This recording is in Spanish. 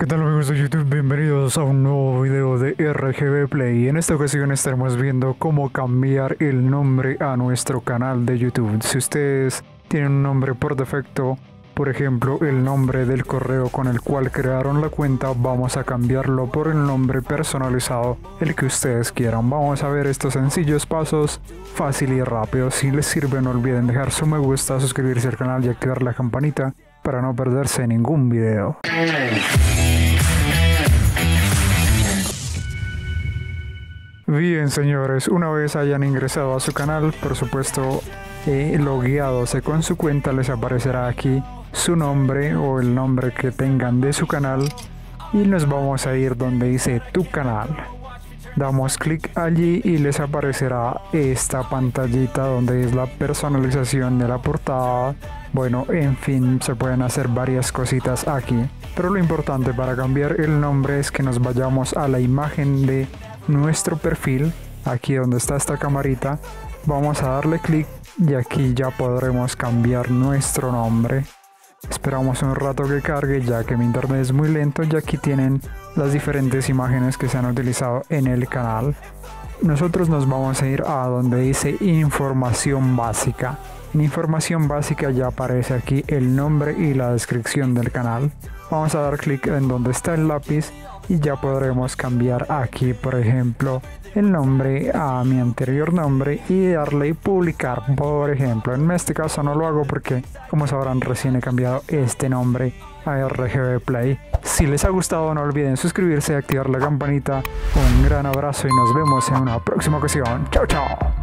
¿Qué tal amigos de YouTube? Bienvenidos a un nuevo video de RGB Play. En esta ocasión estaremos viendo cómo cambiar el nombre a nuestro canal de YouTube. Si ustedes tienen un nombre por defecto, por ejemplo el nombre del correo con el cual crearon la cuenta, vamos a cambiarlo por el nombre personalizado, el que ustedes quieran. Vamos a ver estos sencillos pasos, fácil y rápido. Si les sirve no olviden dejar su me gusta, suscribirse al canal y activar la campanita para no perderse ningún video. Bien señores, una vez hayan ingresado a su canal, por supuesto, eh, logueadose con su cuenta, les aparecerá aquí su nombre o el nombre que tengan de su canal y nos vamos a ir donde dice tu canal. Damos clic allí y les aparecerá esta pantallita donde es la personalización de la portada. Bueno, en fin, se pueden hacer varias cositas aquí. Pero lo importante para cambiar el nombre es que nos vayamos a la imagen de nuestro perfil, aquí donde está esta camarita. Vamos a darle clic y aquí ya podremos cambiar nuestro nombre. Esperamos un rato que cargue ya que mi internet es muy lento y aquí tienen las diferentes imágenes que se han utilizado en el canal. Nosotros nos vamos a ir a donde dice información básica. En información básica ya aparece aquí el nombre y la descripción del canal. Vamos a dar clic en donde está el lápiz y ya podremos cambiar aquí por ejemplo el nombre a mi anterior nombre y darle publicar por ejemplo en este caso no lo hago porque como sabrán recién he cambiado este nombre a RGB Play si les ha gustado no olviden suscribirse y activar la campanita. Un gran abrazo y nos vemos en una próxima ocasión. Chao chao